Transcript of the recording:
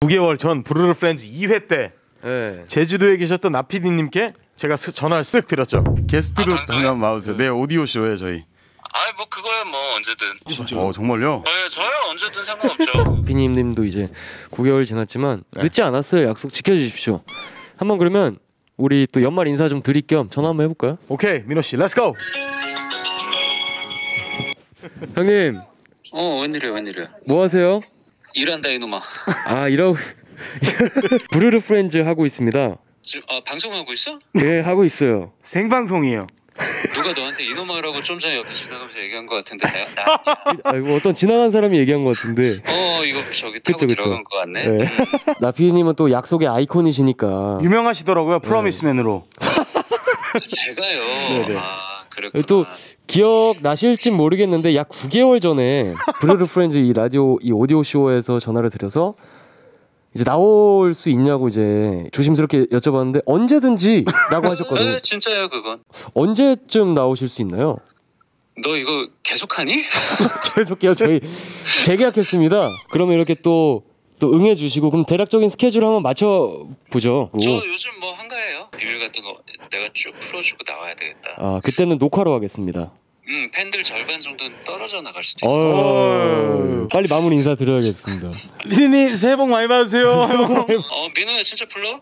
9개월 전 부르르 프렌즈 2회 때 네. 제주도에 계셨던 나피디님께 제가 스- 전화를 쓱 드렸죠. 게스트로 아, 잠깐 와주세요. 네 오디오 쇼에 저희. 아이 뭐 그거야 뭐 언제든. 어 정말요? 네, 저요 언제든 상관없죠. 피디님도 이제 9개월 지났지만 늦지 않았어요. 약속 지켜주십시오. 한번 그러면 우리 또 연말 인사 좀 드릴 겸 전화 한번 해볼까요? 오케이 민호 씨, let's go. 형님 어 웬일이야 웬일이야. 뭐 하세요? 일한다 이놈아. 아 이러고 부르르 프렌즈 하고 있습니다. 지금 아 방송하고 있어? 네 하고 있어요. 생방송이에요. 누가 너한테 이놈아라고 좀 전에 옆에 지나가면서 얘기한 것 같은데 나, 나아 이거 어떤 지나간 사람이 얘기한 것 같은데. 어 이거 저기 타고 그쵸, 그쵸. 들어간 것 같네. 네. 나피디님은 또 약속의 아이콘이시니까 유명하시더라고요. 프로미스맨으로. 제가요. 아 그랬구나. 또 기억 나실진 모르겠는데 약 9개월 전에 부르르 프렌즈 이 라디오 이 오디오 쇼에서 전화를 드려서 이제 나올 수 있냐고 이제 조심스럽게 여쭤봤는데 언제든지라고 하셨거든요. 에, 진짜요 그건. 언제쯤 나오실 수 있나요? 너 이거 계속하니? 계속해요. 저희 재계약했습니다. 그러면 이렇게 또 또 응해주시고 그럼 대략적인 스케줄 한번 맞춰 보죠. 저 요즘 뭐 한가해요. 비밀 같은 거 내가 쭉 풀어주고 나와야 되겠다. 아 그때는 녹화로 하겠습니다. 음 팬들 절반 정도는 떨어져 나갈 수도 있어. 어 빨리 마무리 인사 드려야겠습니다. 리니 새해 복 많이 받으세요. 어 민호야 진짜 불러?